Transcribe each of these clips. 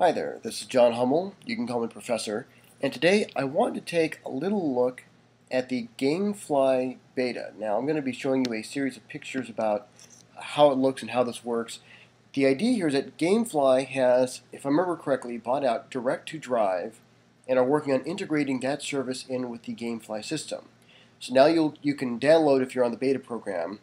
Hi there, this is John Hummel, you can call me Professor, and today I want to take a little look at the Gamefly beta. Now I'm going to be showing you a series of pictures about how it looks and how this works. The idea here is that Gamefly has, if I remember correctly, bought out Direct2Drive and are working on integrating that service in with the Gamefly system. So now you you can download, if you're on the beta program,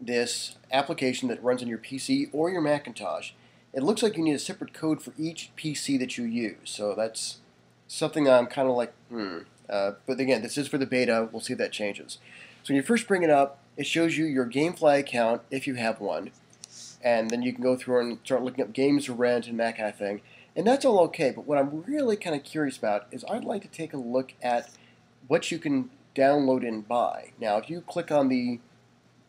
this application that runs on your PC or your Macintosh it looks like you need a separate code for each PC that you use. So that's something I'm kind of like, hmm. Uh, but again, this is for the beta. We'll see if that changes. So when you first bring it up, it shows you your GameFly account if you have one. And then you can go through and start looking up games to rent and that kind of thing. And that's all okay. But what I'm really kind of curious about is I'd like to take a look at what you can download and buy. Now, if you click on the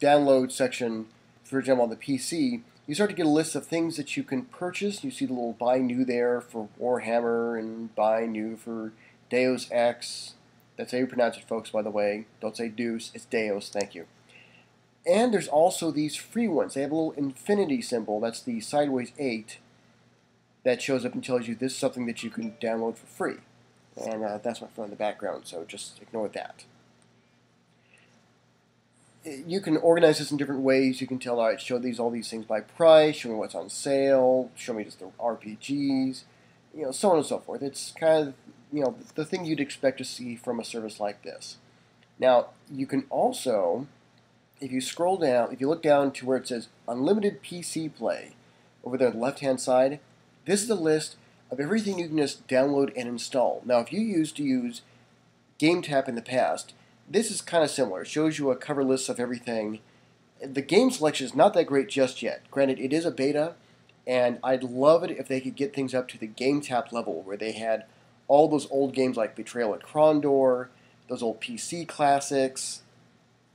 download section, for example, on the PC, you start to get a list of things that you can purchase. You see the little buy new there for Warhammer and buy new for Deus Ex. That's how you pronounce it, folks, by the way. Don't say Deuce, it's Deus, thank you. And there's also these free ones. They have a little infinity symbol, that's the sideways 8, that shows up and tells you this is something that you can download for free. And uh, that's my phone in the background, so just ignore that you can organize this in different ways. You can tell, all right, show these all these things by price, show me what's on sale, show me just the RPGs, you know, so on and so forth. It's kind of, you know, the thing you'd expect to see from a service like this. Now, you can also, if you scroll down, if you look down to where it says Unlimited PC Play, over there on the left-hand side, this is a list of everything you can just download and install. Now, if you used to use GameTap in the past, this is kind of similar. It shows you a cover list of everything. The game selection is not that great just yet. Granted, it is a beta, and I'd love it if they could get things up to the GameTap level where they had all those old games like Betrayal at Krondor, those old PC classics.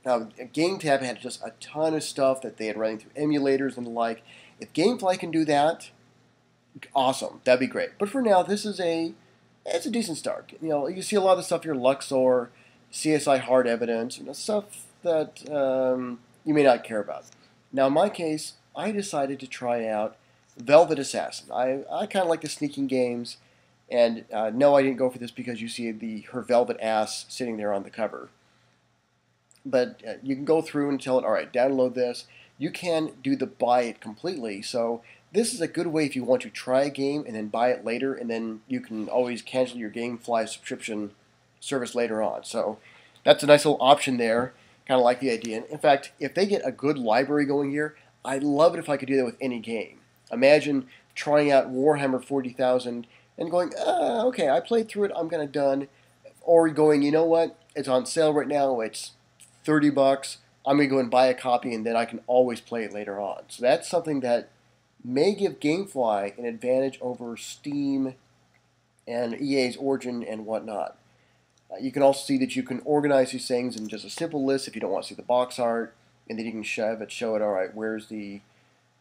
Now, GameTap had just a ton of stuff that they had running through emulators and the like. If GameFly can do that, awesome. That'd be great. But for now, this is a it's a decent start. You know, you see a lot of the stuff here, Luxor, CSI hard evidence, you know, stuff that um, you may not care about. Now, in my case, I decided to try out Velvet Assassin. I, I kind of like the sneaking games, and uh, no, I didn't go for this because you see the her velvet ass sitting there on the cover. But uh, you can go through and tell it, all right, download this. You can do the buy it completely. So this is a good way if you want to try a game and then buy it later, and then you can always cancel your GameFly subscription service later on. So that's a nice little option there. Kind of like the idea. And In fact, if they get a good library going here, I'd love it if I could do that with any game. Imagine trying out Warhammer 40,000 and going, ah, okay, I played through it, I'm kind of done. Or going, you know what, it's on sale right now, it's 30 bucks, I'm going to go and buy a copy and then I can always play it later on. So that's something that may give Gamefly an advantage over Steam and EA's Origin and whatnot. Uh, you can also see that you can organize these things in just a simple list if you don't want to see the box art, and then you can show it, show it. All right, where's the,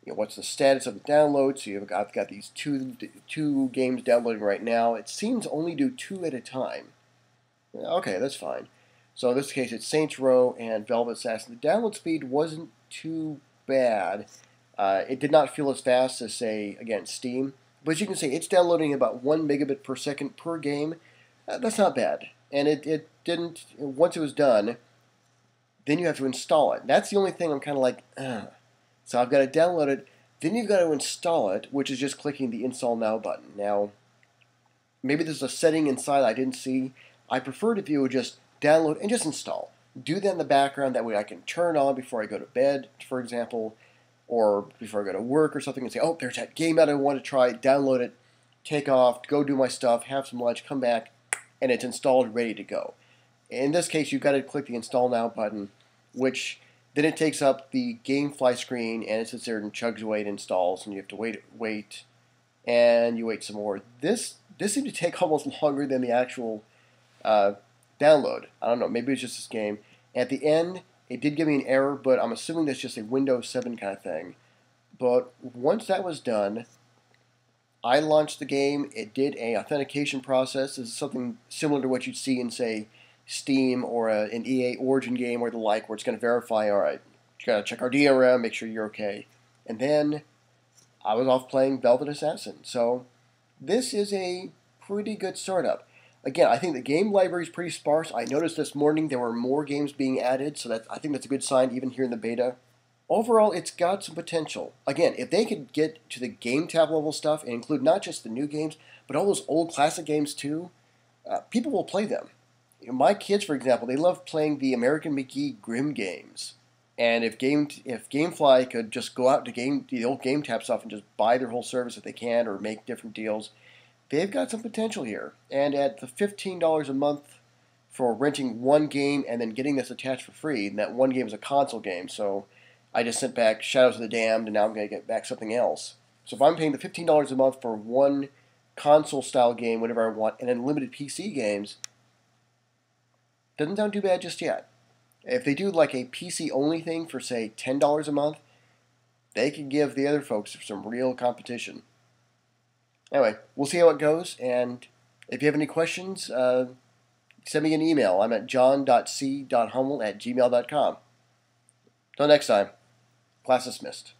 you know, what's the status of the download? So you've got, I've got these two two games downloading right now. It seems only do two at a time. Okay, that's fine. So in this case, it's Saints Row and Velvet Assassin. The download speed wasn't too bad. Uh, it did not feel as fast as, say, again, Steam. But as you can see, it's downloading about 1 megabit per second per game. Uh, that's not bad and it, it didn't, once it was done, then you have to install it. That's the only thing I'm kind of like, Ugh. so I've got to download it, then you've got to install it, which is just clicking the Install Now button. Now, maybe there's a setting inside I didn't see. I preferred if you would just download and just install. Do that in the background, that way I can turn on before I go to bed, for example, or before I go to work or something and say, oh, there's that game that I want to try, download it, take off, go do my stuff, have some lunch, come back, and it's installed ready to go. In this case, you've got to click the Install Now button, which then it takes up the GameFly screen and it sits there and chugs away and installs, and you have to wait, wait, and you wait some more. This this seemed to take almost longer than the actual uh, download. I don't know, maybe it's just this game. At the end, it did give me an error, but I'm assuming that's just a Windows 7 kind of thing. But once that was done, I launched the game. It did a authentication process. This is something similar to what you'd see in, say, Steam or uh, a, an EA Origin game or the like, where it's going to verify, all right, you got to check our DRM, make sure you're okay. And then I was off playing Velvet Assassin. So this is a pretty good startup. Again, I think the game library is pretty sparse. I noticed this morning there were more games being added, so that I think that's a good sign even here in the beta. Overall, it's got some potential. Again, if they could get to the GameTap level stuff and include not just the new games, but all those old classic games too, uh, people will play them. You know, my kids, for example, they love playing the American McGee Grimm games. And if game if GameFly could just go out to game the old GameTap stuff and just buy their whole service if they can, or make different deals, they've got some potential here. And at the fifteen dollars a month for renting one game and then getting this attached for free, and that one game is a console game, so I just sent back Shadows of the Damned, and now I'm going to get back something else. So if I'm paying the fifteen dollars a month for one console style game, whatever I want, and then limited PC games, doesn't sound too bad just yet. If they do like a PC only thing for say ten dollars a month, they could give the other folks some real competition. Anyway, we'll see how it goes, and if you have any questions, uh, send me an email. I'm at john.c.hummel at gmail.com. Till next time, class dismissed.